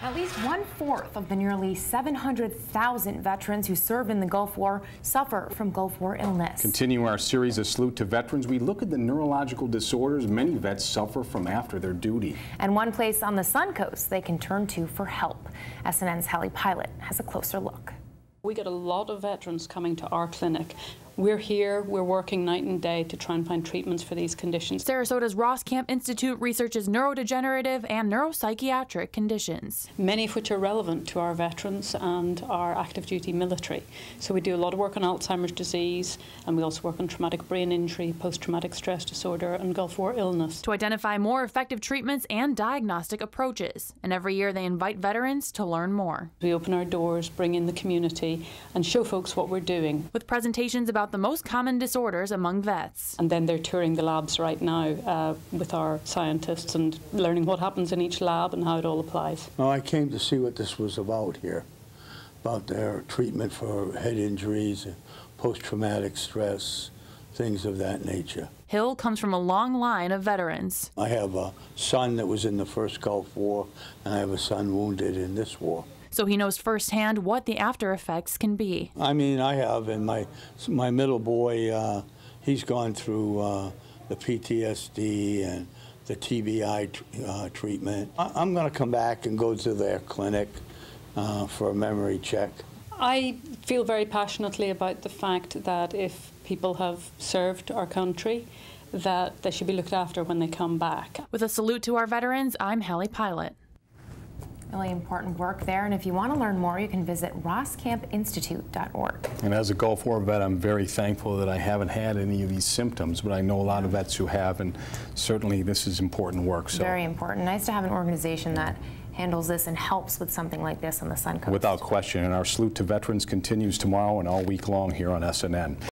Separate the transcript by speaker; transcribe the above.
Speaker 1: At least one fourth of the nearly 700,000 veterans who served in the Gulf War suffer from Gulf War illness.
Speaker 2: Continuing our series of Salute to Veterans, we look at the neurological disorders many vets suffer from after their duty.
Speaker 1: And one place on the Suncoast they can turn to for help. SNN's Hallie Pilot has a closer look.
Speaker 3: We get a lot of veterans coming to our clinic. We're here, we're working night and day to try and find treatments for these conditions.
Speaker 4: Sarasota's Roskamp Institute researches neurodegenerative and neuropsychiatric conditions.
Speaker 3: Many of which are relevant to our veterans and our active duty military. So we do a lot of work on Alzheimer's disease and we also work on traumatic brain injury, post-traumatic stress disorder and Gulf War illness.
Speaker 4: To identify more effective treatments and diagnostic approaches. And every year they invite veterans to learn more.
Speaker 3: We open our doors, bring in the community and show folks what we're doing.
Speaker 4: With presentations about the most common disorders among vets.
Speaker 3: And then they're touring the labs right now uh, with our scientists and learning what happens in each lab and how it all applies.
Speaker 5: Well, I came to see what this was about here, about their treatment for head injuries, post-traumatic stress, things of that nature.
Speaker 4: Hill comes from a long line of veterans.
Speaker 5: I have a son that was in the first Gulf War, and I have a son wounded in this war
Speaker 4: so he knows firsthand what the after effects can be.
Speaker 5: I mean, I have, and my my middle boy, uh, he's gone through uh, the PTSD and the TBI uh, treatment. I, am going to come back and go to their clinic uh, for a memory check.
Speaker 3: I feel very passionately about the fact that if people have served our country, that they should be looked after when they come back.
Speaker 4: With a salute to our veterans, I'm Hallie Pilot.
Speaker 1: Really important work there. And if you want to learn more, you can visit roskampinstitute.org.
Speaker 2: And as a Gulf War vet, I'm very thankful that I haven't had any of these symptoms, but I know a lot of vets who have, and certainly this is important work.
Speaker 1: So. Very important. Nice to have an organization that handles this and helps with something like this on the Suncoast.
Speaker 2: Without question. And our salute to veterans continues tomorrow and all week long here on SNN.